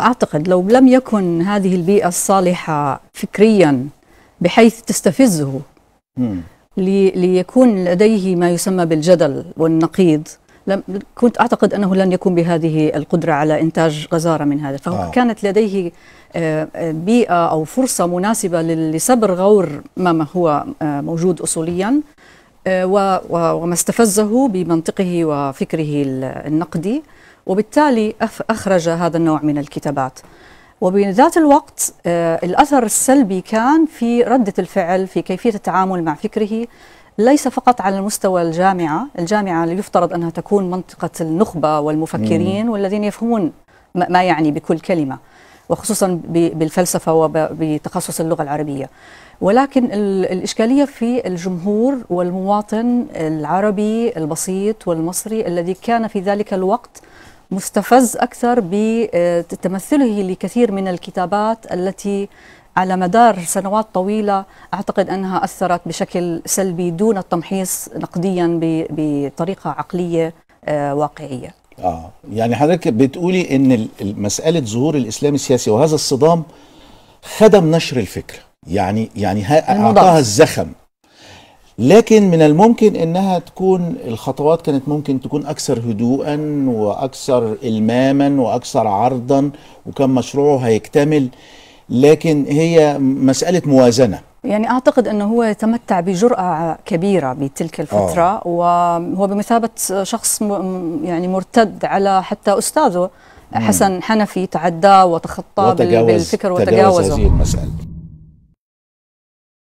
أعتقد لو لم يكن هذه البيئة الصالحة فكريا بحيث تستفزه مم. لي- ليكون لديه ما يسمى بالجدل والنقيض لم كنت أعتقد أنه لن يكون بهذه القدرة على إنتاج غزارة من هذا فهو آه. كانت لديه آه، بيئة أو فرصة مناسبة لسبر غور ما هو آه، موجود أصوليا آه، وما استفزه بمنطقه وفكره ال- النقدي وبالتالي أخرج هذا النوع من الكتابات. وبذات الوقت آه، الأثر السلبي كان في ردة الفعل في كيفية التعامل مع فكره ليس فقط على مستوى الجامعة الجامعة اللي يفترض أنها تكون منطقة النخبة والمفكرين والذين يفهمون ما يعني بكل كلمة وخصوصا بالفلسفة وبتخصص اللغة العربية. ولكن ال- الإشكالية في الجمهور والمواطن العربي البسيط والمصري الذي كان في ذلك الوقت مستفز أكثر بتمثله لكثير من الكتابات التي على مدار سنوات طويلة أعتقد أنها أثرت بشكل سلبي دون التمحيص نقديا بطريقة عقلية آه، واقعية. آه يعني حضرتك بتقولي ال- مسألة ظهور الإسلام السياسي وهذا الصدام خدم نشر الفكرة يعني يعني ها- المضاد. أعطاها الزخم. لكن من الممكن إنها تكون الخطوات كانت ممكن تكون أكثر هدوءا وأكثر الماما وأكثر عرضا وكان مشروعه هيكتمل لكن هي مسألة موازنة. يعني أعتقد أنه هو يتمتع بجرأة كبيرة بتلك الفترة وهو بمثابة شخص يعني مرتد على حتى أستاذه حسن حنفي تعداه وتخطاه بالفكر تجاوز وتجاوزه هذه المسألة.